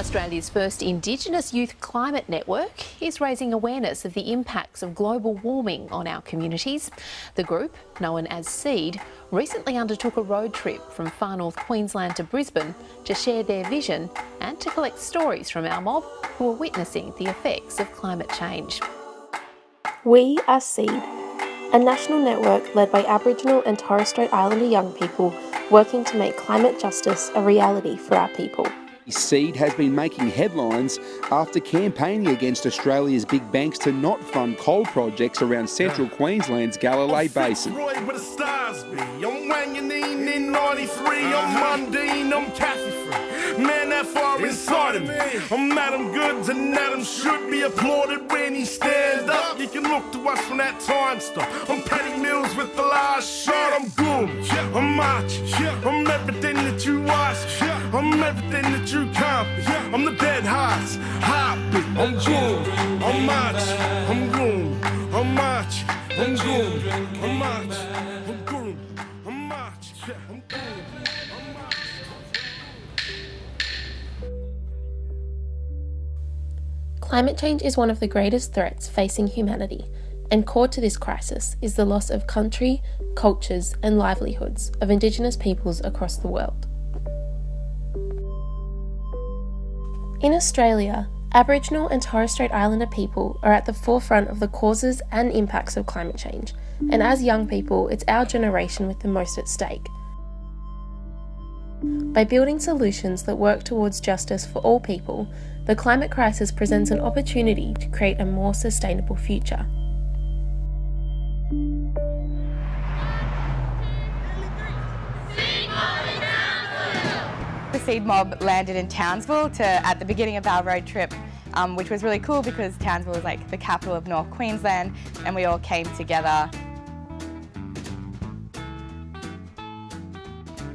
Australia's first Indigenous Youth Climate Network is raising awareness of the impacts of global warming on our communities. The group, known as SEED, recently undertook a road trip from far north Queensland to Brisbane to share their vision and to collect stories from our mob who are witnessing the effects of climate change. We are SEED, a national network led by Aboriginal and Torres Strait Islander young people working to make climate justice a reality for our people. Seed has been making headlines after campaigning against Australia's big banks to not fund coal projects around central Queensland's Galilee Basin. I'm Wanganeen in 93, I'm uh-huh. Mundine, I'm Cathy free. Man, that far inside of me. I'm Adam Goodes and Adam should be applauded when he stands up. You can look to us from that time stuff. I'm Patty Mills with the last shot, I'm Gurrumul, I'm Mabo, I'm everything that you watch. I'm everything that you copy. I'm the dead. I'm goon, I'm I'm goon, I'm I'm goon, I'm I'm goon, I'm I'm goon. Climate change is one of the greatest threats facing humanity, and core to this crisis is the loss of country, cultures, and livelihoods of Indigenous peoples across the world. In Australia, Aboriginal and Torres Strait Islander people are at the forefront of the causes and impacts of climate change, and as young people, it's our generation with the most at stake. By building solutions that work towards justice for all people, the climate crisis presents an opportunity to create a more sustainable future. Seed Mob landed in Townsville to, at the beginning of our road trip, um, which was really cool because Townsville is like the capital of North Queensland and we all came together.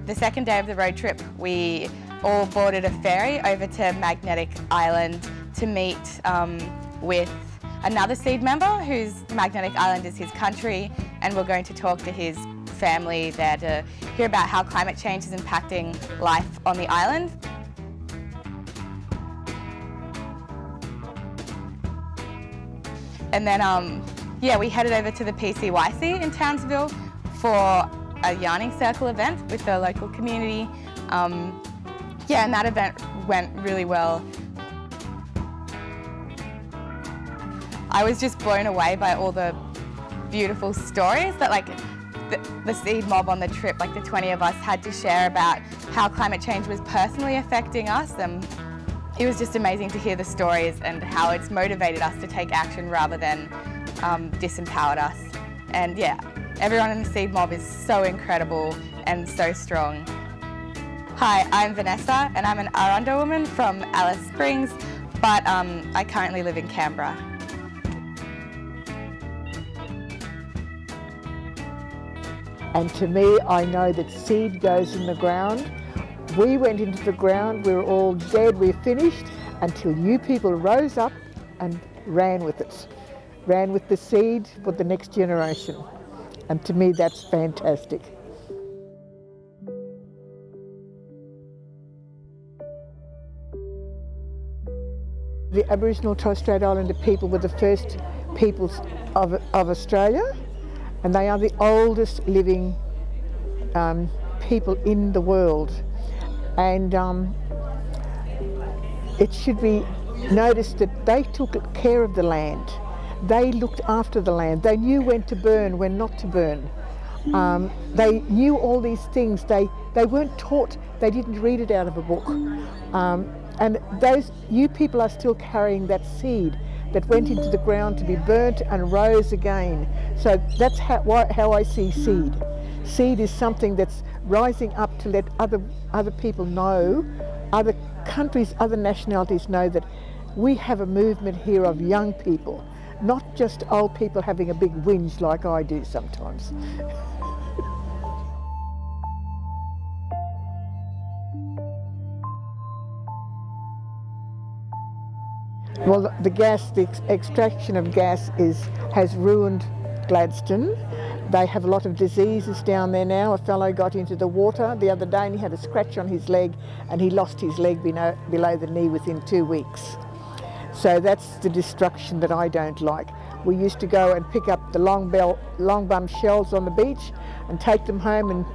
The second day of the road trip, we all boarded a ferry over to Magnetic Island to meet um, with another Seed member whose Magnetic Island is his country and we're going to talk to his family there to hear about how climate change is impacting life on the island. And then, um, yeah, we headed over to the PCYC in Townsville for a yarning circle event with the local community. Um, yeah, and that event went really well. I was just blown away by all the beautiful stories that like the, the, seed mob on the trip, like the 20 of us, had to share about how climate change was personally affecting us. And it was just amazing to hear the stories and how it's motivated us to take action rather than um, disempowered us. And yeah, everyone in the seed mob is so incredible and so strong. Hi, I'm Vanessa and I'm an Aranda woman from Alice Springs, but um, I currently live in Canberra. And to me, I know that seed goes in the ground. We went into the ground, we were all dead, we are finished, until you people rose up and ran with it. Ran with the seed for the next generation. And to me, that's fantastic. The Aboriginal Torres Strait Islander people were the first peoples of, of Australia and they are the oldest living um, people in the world. And um, it should be noticed that they took care of the land. They looked after the land. They knew when to burn, when not to burn. Um, they knew all these things. They, they weren't taught, they didn't read it out of a book. Um, and those, you people are still carrying that seed that went into the ground to be burnt and rose again. So that's how, how I see seed. Seed is something that's rising up to let other, other people know, other countries, other nationalities know that we have a movement here of young people, not just old people having a big whinge like I do sometimes. Well, the gas, the ex extraction of gas is, has ruined Gladstone They have a lot of diseases down there now. A fellow got into the water the other day and he had a scratch on his leg and he lost his leg below, below the knee within two weeks. So that's the destruction that I don't like. We used to go and pick up the long, bell, long bum shells on the beach and take them home and,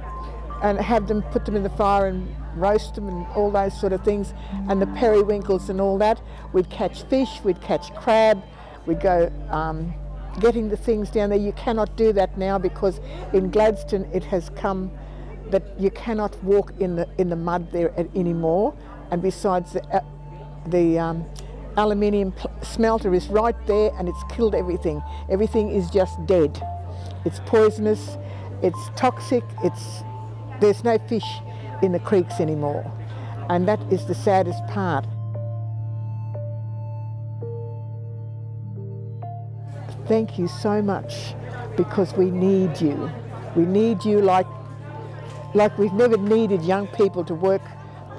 and have them, put them in the fire and roast them and all those sort of things. And the periwinkles and all that. We'd catch fish, we'd catch crab, we'd go um, getting the things down there. You cannot do that now because in Gladstone it has come that you cannot walk in the in the mud there anymore. And besides the uh, the um, aluminium smelter is right there and it's killed everything. Everything is just dead. It's poisonous, it's toxic, it's there's no fish in the creeks anymore. And that is the saddest part. Thank you so much because we need you. We need you like like we've never needed young people to work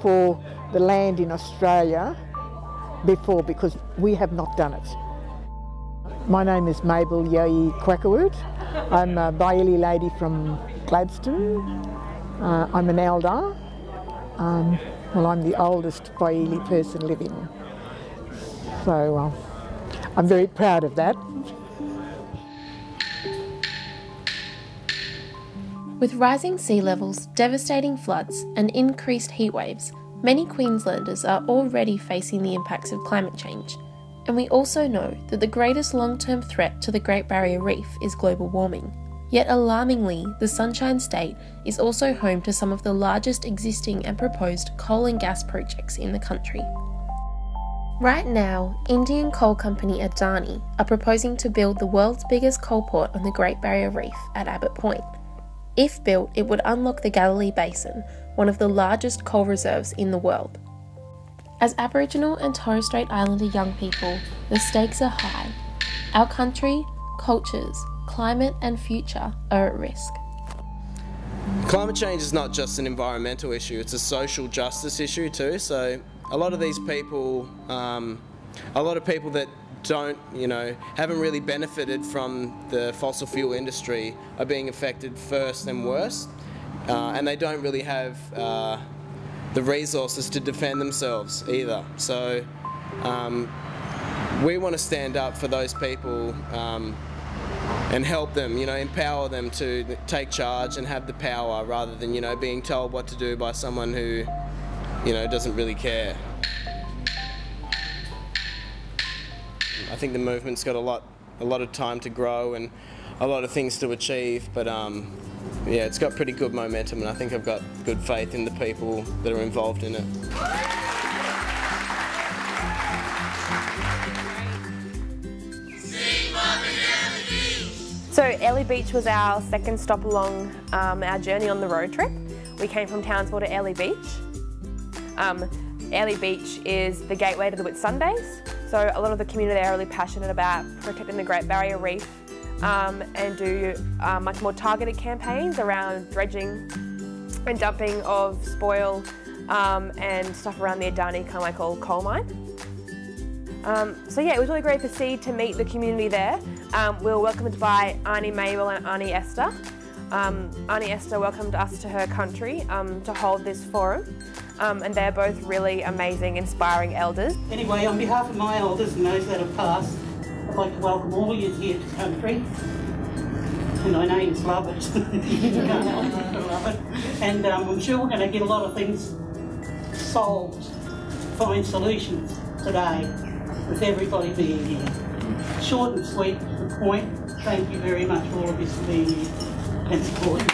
for the land in Australia before because we have not done it. My name is Mabel Yoi Quakawoot. I'm a Baili lady from Gladstone. Uh, I'm an elder. Um, well, I'm the oldest Baili person living. So uh, I'm very proud of that. With rising sea levels, devastating floods, and increased heat waves, Many Queenslanders are already facing the impacts of climate change, and we also know that the greatest long term threat to the Great Barrier Reef is global warming. Yet alarmingly, the Sunshine State is also home to some of the largest existing and proposed coal and gas projects in the country. Right now, Indian coal company Adani are proposing to build the world's biggest coal port on the Great Barrier Reef at Abbott Point. If built, it would unlock the Galilee Basin, one of the largest coal reserves in the world. As Aboriginal and Torres Strait Islander young people, the stakes are high. Our country, cultures, climate, and future are at risk. Climate change is not just an environmental issue, it's a social justice issue too. So, a lot of these people, um, a lot of people that don't, you know, haven't really benefited from the fossil fuel industry are being affected first and worst uh, and they don't really have uh, the resources to defend themselves either. So um, we want to stand up for those people um, and help them, you know, empower them to take charge and have the power rather than, you know, being told what to do by someone who, you know, doesn't really care. I think the movement's got a lot, a lot of time to grow and a lot of things to achieve, but um, yeah, it's got pretty good momentum and I think I've got good faith in the people that are involved in it. Airlie Beach was our second stop along um, our journey on the road trip. We came from Townsville to Airlie Beach. Um, Beach is the gateway to the Whitsundays. So a lot of the community are really passionate about protecting the Great Barrier Reef um, and do uh, much more targeted campaigns around dredging and dumping of spoil um, and stuff around the Adani Carmichael coal mine. Um, so yeah, it was really great for Seed to meet the community there. Um, we were welcomed by Auntie Mabel and Auntie Esther. Um, Auntie Esther welcomed us to her country um, to hold this forum. Um, and they're both really amazing, inspiring elders. Anyway, on behalf of my elders and those that have passed, I'd like to welcome all of you here to country. And I know you love it. you love it. And um, I'm sure we're going to get a lot of things solved, find solutions today with everybody being here. Short and sweet, to the point. Thank you very much for all of you for being here and supporting.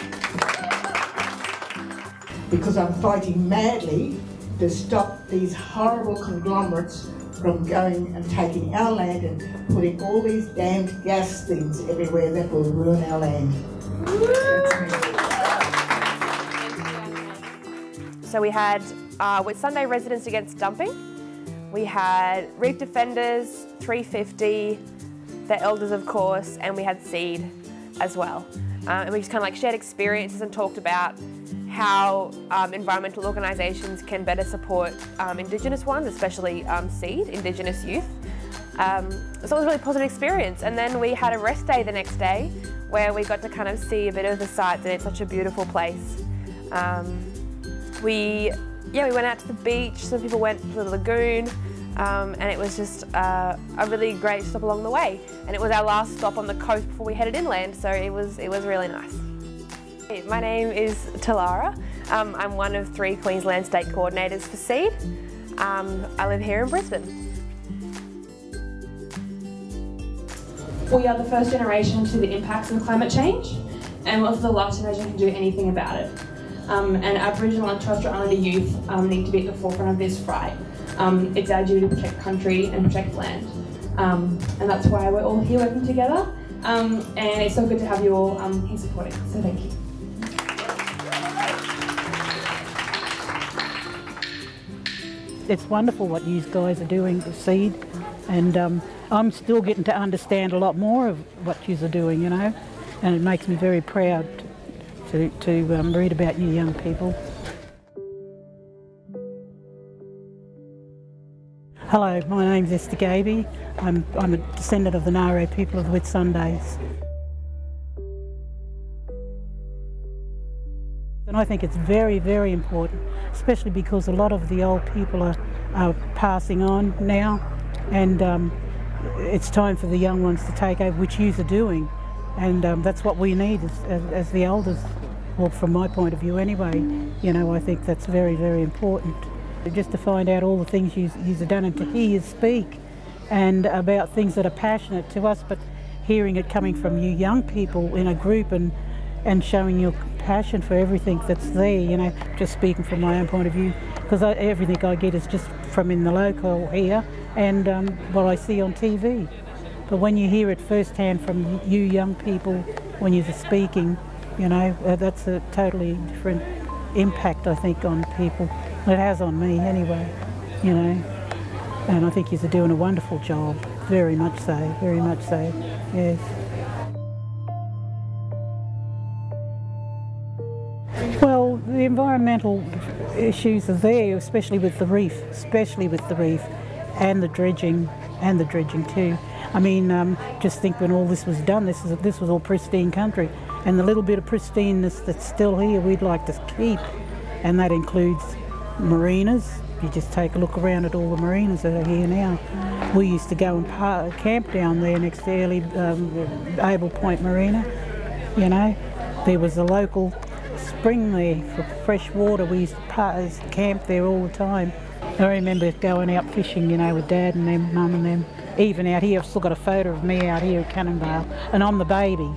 Because I'm fighting madly to stop these horrible conglomerates from going and taking our land and putting all these damned gas things everywhere that will ruin our land. So we had uh, Whitsunday Residents Against Dumping, we had Reef Defenders, 350, the Elders of course, and we had Seed as well. Uh, and we just kind of like shared experiences and talked about how um, environmental organisations can better support um, Indigenous ones, especially um, SEED, Indigenous youth. Um, so it was a really positive experience. And then we had a rest day the next day where we got to kind of see a bit of the sights and it's such a beautiful place. Um, we, yeah, we went out to the beach, some people went to the lagoon, um, and it was just uh, a really great stop along the way. And it was our last stop on the coast before we headed inland, so it was, it was really nice. My name is Talara. Um, I'm one of three Queensland State Coordinators for SEED. Um, I live here in Brisbane. We are the first generation to the impacts of climate change, and we're the last generation who can do anything about it. Um, and Aboriginal and Torres Strait Islander youth um, need to be at the forefront of this fight. It's our duty to protect country and protect land. Um, and that's why we're all here working together. Um, and it's so good to have you all um, here supporting. So thank you. It's wonderful what you guys are doing with SEED, and um, I'm still getting to understand a lot more of what you are doing, you know, and it makes me very proud to, to um, read about you young people. Hello, my name's Esther Gaby. I'm, I'm a descendant of the Ngaro people of the Whitsundays. And I think it's very, very important, especially because a lot of the old people are, are passing on now, and um, it's time for the young ones to take over, which you are doing, and um, that's what we need as, as, as the elders. Well, from my point of view, anyway, you know, I think that's very, very important just to find out all the things you've, done and to hear you speak and about things that are passionate to us, but hearing it coming from you young people in a group and, and showing your passion for everything that's there, you know, just speaking from my own point of view, because everything I get is just from in the local here and um, what I see on TV. But when you hear it firsthand from you young people when you're speaking, you know, uh, that's a totally different impact, I think, on people. It has on me anyway, you know. And I think he's doing a wonderful job, very much so, very much so, yes. Well, the environmental issues are there, especially with the reef, especially with the reef, and the dredging, and the dredging too. I mean, um, just think when all this was done, this is this was all pristine country, and the little bit of pristineness that's still here, we'd like to keep, and that includes marinas. You just take a look around at all the marinas that are here now. We used to go and camp down there next to Airlie, um, Abell Point Marina. You know, there was a local spring there for fresh water. We used to camp there all the time. I remember going out fishing, you know, with Dad and them, Mum and them. Even out here, I've still got a photo of me out here at Cannonvale, and I'm the baby.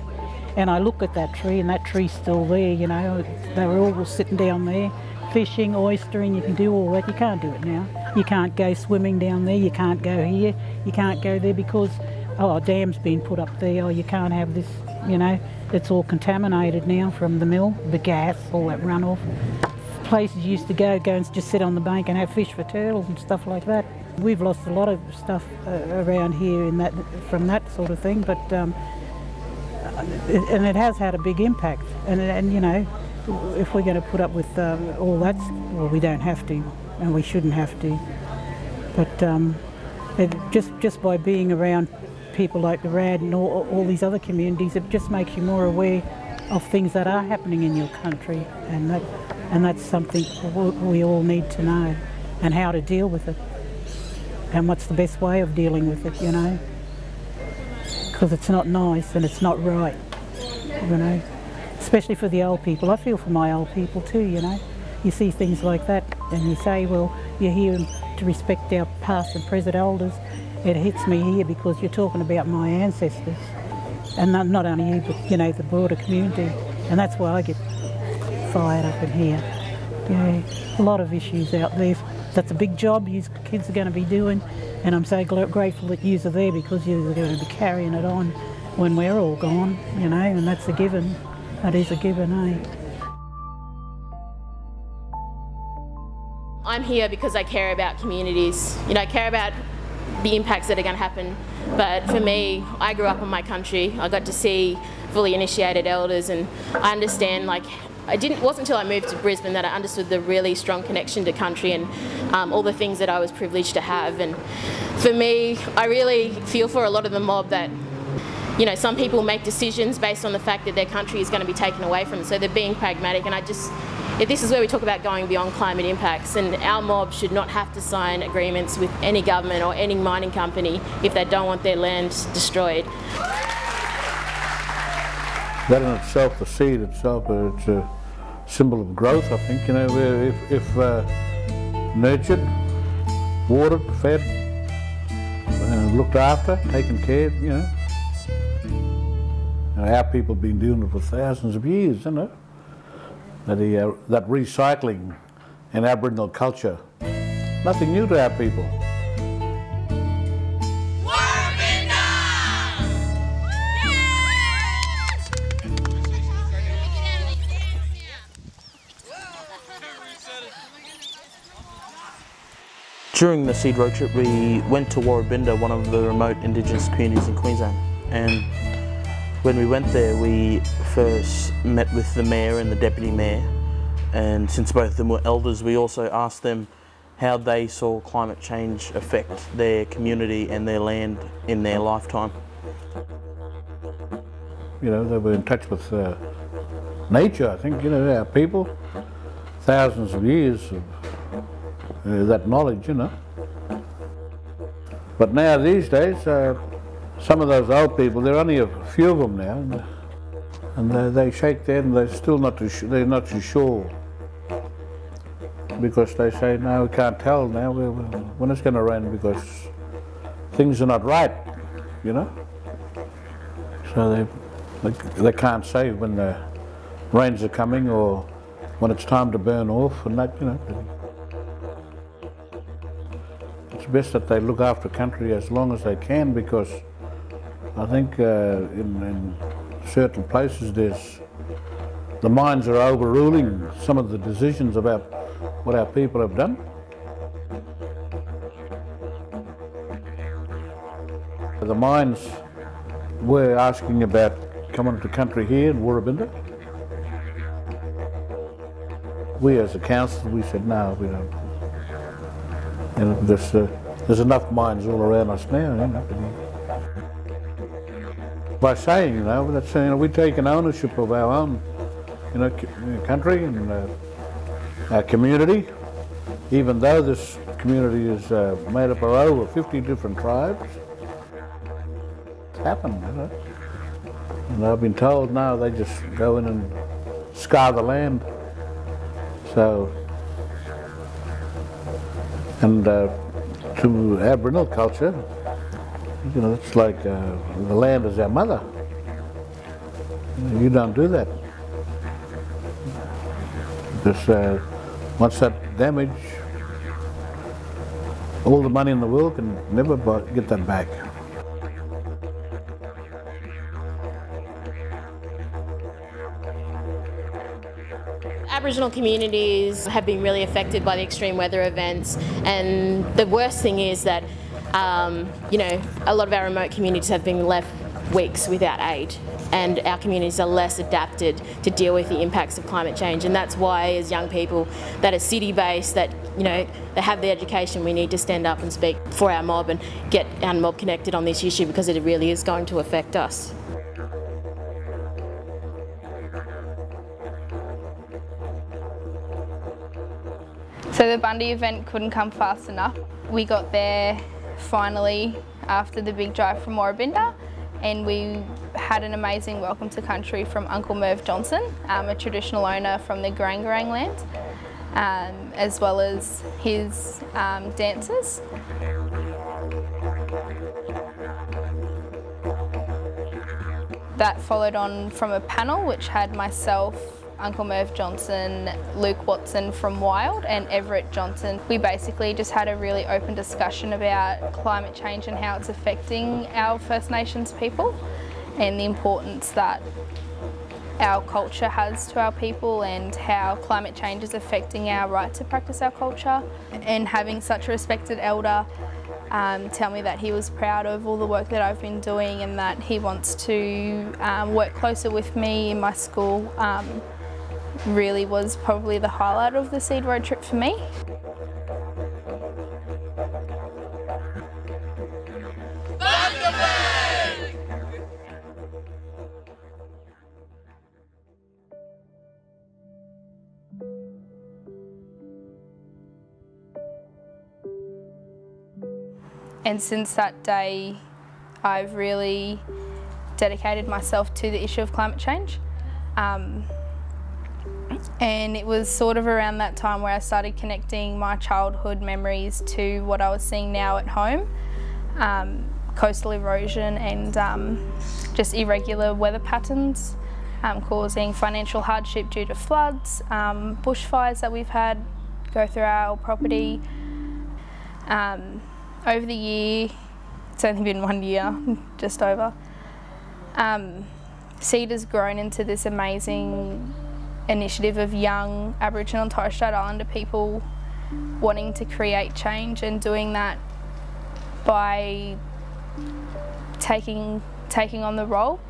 And I look at that tree, and that tree's still there, you know. They were all sitting down there fishing, oystering, you can do all that. You can't do it now. You can't go swimming down there, you can't go here, you can't go there because, oh, a dam's been put up there, oh, you can't have this, you know. It's all contaminated now from the mill, the gas, all that runoff. Places used to go, go and just sit on the bank and have fish for turtles and stuff like that. We've lost a lot of stuff uh, around here in that, from that sort of thing, but um, and it has had a big impact. And, and you know, if we're going to put up with um, all that, well, we don't have to, and we shouldn't have to. But um, it, just just by being around people like the RAD and all, all, these other communities, it just makes you more aware of things that are happening in your country, and that and that's something we all need to know, and how to deal with it, and what's the best way of dealing with it, you know, because it's not nice and it's not right, you know especially for the old people. I feel for my old people too, you know. You see things like that and you say, well, you're here to respect our past and present elders. It hits me here because you're talking about my ancestors. And not, not only you, but, you know, the broader community. And that's why I get fired up in here. Yeah, a lot of issues out there. That's a big job you kids are going to be doing. And I'm so grateful that you are there because you're going to be carrying it on when we're all gone, you know, and that's a given. That is a given, eh? I'm here because I care about communities. You know, I care about the impacts that are going to happen. But for me, I grew up in my country. I got to see fully initiated elders, and I understand like I didn't. It wasn't until I moved to Brisbane that I understood the really strong connection to country and um, all the things that I was privileged to have. And for me, I really feel for a lot of the mob that you know, some people make decisions based on the fact that their country is going to be taken away from them. So they're being pragmatic, and I just, if this is where we talk about going beyond climate impacts. And our mob should not have to sign agreements with any government or any mining company if they don't want their land destroyed. That in itself, the seed itself, uh, it's a symbol of growth. I think you know, if, if uh, nurtured, watered, fed, uh, looked after, taken care, you know. Our people have been doing it for thousands of years, you know. That, uh, that recycling in Aboriginal culture, nothing new to our people. During the seed road trip we went to Woorabinda, one of the remote indigenous communities in Queensland. And when we went there we first met with the mayor and the deputy mayor. And since both of them were elders we also asked them how they saw climate change affect their community and their land in their lifetime. You know, they were in touch with uh, nature, I think, you know, our people, thousands of years of that knowledge, you know. But now these days, uh, some of those old people, there are only a few of them now, and, they, they, shake their head and they're still not too, they're not too sure. Because they say, no, we can't tell now when it's going to rain because things are not right, you know. So they, they, they can't say when the rains are coming or when it's time to burn off and that, you know it's best that they look after country as long as they can because I think uh, in, in, certain places there's the mines are overruling some of the decisions about what our people have done. The mines were asking about coming to country here in Woorabinda. We as a council, we said no, we don't. And there's, uh, there's enough mines all around us now. You know, by saying, you know, that you know, we're taking ownership of our own, you know, country and uh, our community. Even though this community is uh, made up of over 50 different tribes, it's happened, you know. And I've been told now they just go in and scar the land. So and uh, to Aboriginal culture, you know, it's like uh, the land is our mother. You don't do that. Just uh, once that damage, all the money in the world can never get that back. Aboriginal communities have been really affected by the extreme weather events and the worst thing is that um, you know a lot of our remote communities have been left weeks without aid and our communities are less adapted to deal with the impacts of climate change and that's why as young people that are city based that you know they have the education we need to stand up and speak for our mob and get our mob connected on this issue because it really is going to affect us. So the Bundy event couldn't come fast enough. We got there finally after the big drive from Woorabinda and we had an amazing welcome to country from Uncle Merv Johnson, um, a traditional owner from the Garangarang land, um, as well as his um, dancers. That followed on from a panel which had myself, Uncle Merv Johnson, Luke Watson from Wild and Everett Johnson. We basically just had a really open discussion about climate change and how it's affecting our First Nations people and the importance that our culture has to our people and how climate change is affecting our right to practice our culture and having such a respected elder um, tell me that he was proud of all the work that I've been doing and that he wants to um, work closer with me in my school um, really was probably the highlight of the seed road trip for me. And since that day, I've really dedicated myself to the issue of climate change. Um, and it was sort of around that time where I started connecting my childhood memories to what I was seeing now at home. Um, coastal erosion and um, just irregular weather patterns um, causing financial hardship due to floods, um, bushfires that we've had go through our property. Um, over the year, it's only been one year, just over, um, SEED has grown into this amazing initiative of young Aboriginal and Torres Strait Islander people wanting to create change and doing that by taking taking on the role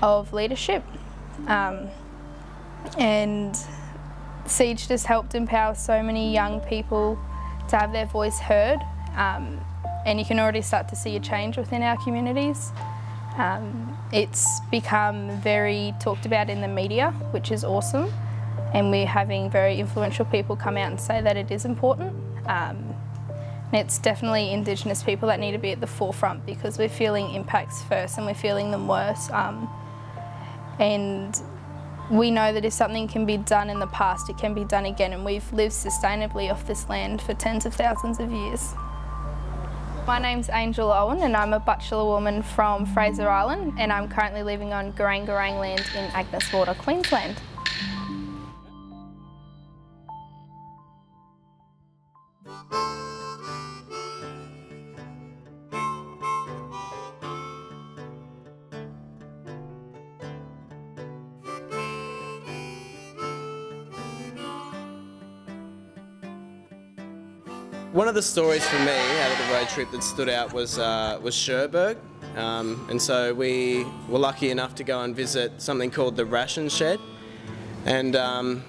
of leadership. Um, and Siege just helped empower so many young people to have their voice heard. Um, and you can already start to see a change within our communities. Um, it's become very talked about in the media, which is awesome. And we're having very influential people come out and say that it is important. Um, it's definitely Indigenous people that need to be at the forefront because we're feeling impacts first and we're feeling them worse. Um, and we know that if something can be done in the past, it can be done again, and we've lived sustainably off this land for tens of thousands of years. My name's Angel Owen and I'm a Butchulla woman from Fraser Island and I'm currently living on Garang Garang land in Agnes Water, Queensland. One of the stories for me out of the road trip that stood out was uh, was Cherbourg, um, and so we were lucky enough to go and visit something called the Ration Shed, and um,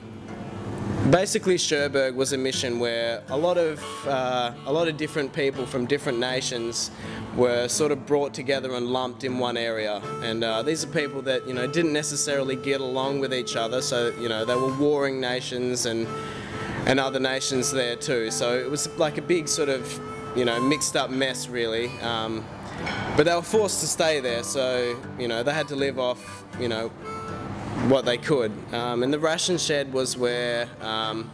basically Cherbourg was a mission where a lot of uh, a lot of different people from different nations were sort of brought together and lumped in one area, and uh, these are people that you know didn't necessarily get along with each other, so you know they were warring nations and and other nations there too. So it was like a big sort of, you know, mixed up mess really. Um, but they were forced to stay there, so you know they had to live off, you know, what they could. Um, and the ration shed was where um,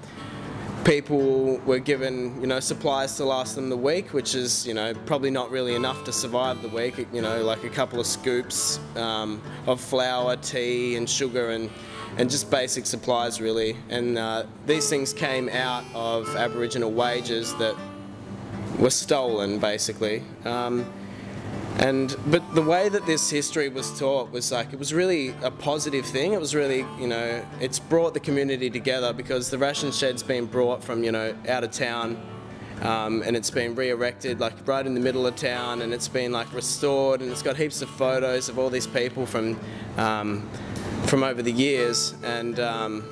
people were given, you know, supplies to last them the week, which is, you know, probably not really enough to survive the week. You know, like a couple of scoops um, of flour, tea, and sugar, and and just basic supplies really. And uh, these things came out of Aboriginal wages that were stolen basically. Um, and but the way that this history was taught was like it was really a positive thing. It was really you know it's brought the community together because the ration shed's been brought from you know out of town. Um, and it's been re-erected like right in the middle of town and it's been like restored and it's got heaps of photos of all these people from um, from over the years, and um,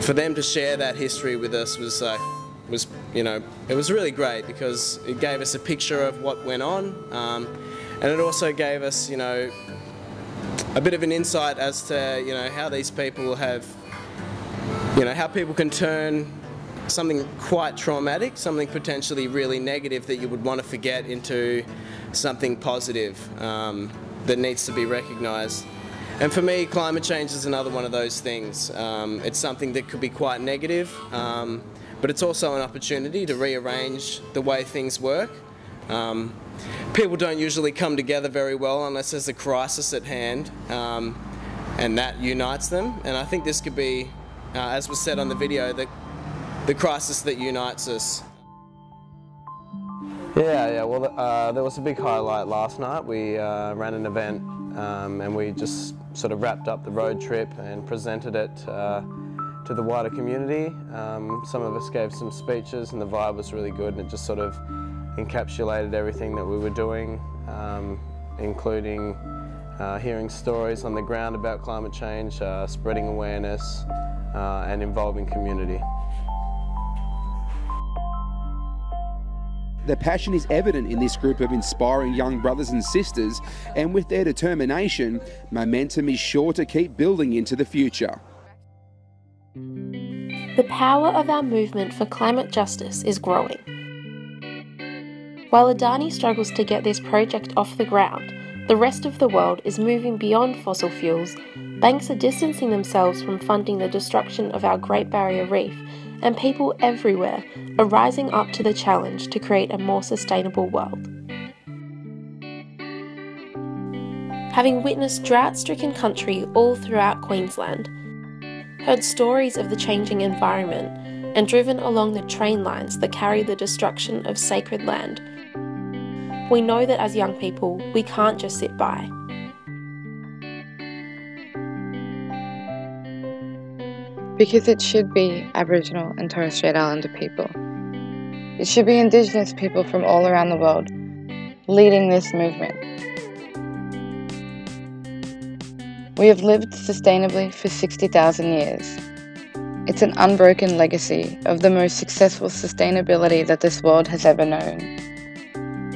for them to share that history with us was like was you know it was really great because it gave us a picture of what went on, um, and it also gave us you know a bit of an insight as to you know how these people have you know how people can turn something quite traumatic, something potentially really negative that you would want to forget into something positive um, that needs to be recognised. And for me, climate change is another one of those things. Um, it's something that could be quite negative, um, but it's also an opportunity to rearrange the way things work. Um, people don't usually come together very well unless there's a crisis at hand, um, and that unites them. And I think this could be, uh, as was said on the video, the, the crisis that unites us. Yeah, yeah. Well, uh, there was a big highlight last night. We uh, ran an event um, and we just sort of wrapped up the road trip and presented it uh, to the wider community. Um, some of us gave some speeches and the vibe was really good and it just sort of encapsulated everything that we were doing, um, including uh, hearing stories on the ground about climate change, uh, spreading awareness uh, and involving community. The passion is evident in this group of inspiring young brothers and sisters, and with their determination, momentum is sure to keep building into the future. The power of our movement for climate justice is growing. While Adani struggles to get this project off the ground, the rest of the world is moving beyond fossil fuels. Banks are distancing themselves from funding the destruction of our Great Barrier Reef, and people everywhere are rising up to the challenge to create a more sustainable world. Having witnessed drought stricken country all throughout Queensland, heard stories of the changing environment, and driven along the train lines that carry the destruction of sacred land, we know that as young people, we can't just sit by. Because it should be Aboriginal and Torres Strait Islander people. It should be Indigenous people from all around the world leading this movement. We have lived sustainably for 60,000 years. It's an unbroken legacy of the most successful sustainability that this world has ever known.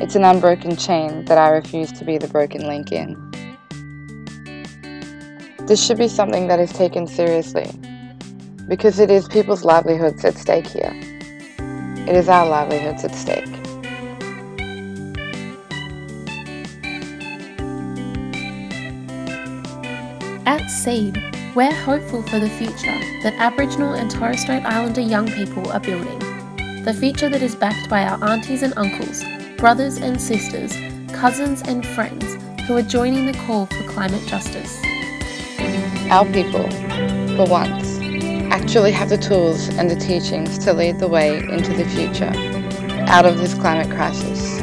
It's an unbroken chain that I refuse to be the broken link in. This should be something that is taken seriously, because it is people's livelihoods at stake here. It is our livelihoods at stake. At SEED, we're hopeful for the future that Aboriginal and Torres Strait Islander young people are building. The future that is backed by our aunties and uncles, brothers and sisters, cousins and friends who are joining the call for climate justice. Our people, for once, actually have the tools and the teachings to lead the way into the future, out of this climate crisis.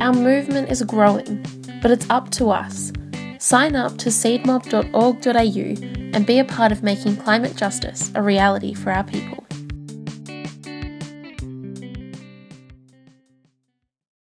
Our movement is growing, but it's up to us. Sign up to seedmob.org.au and be a part of making climate justice a reality for our people.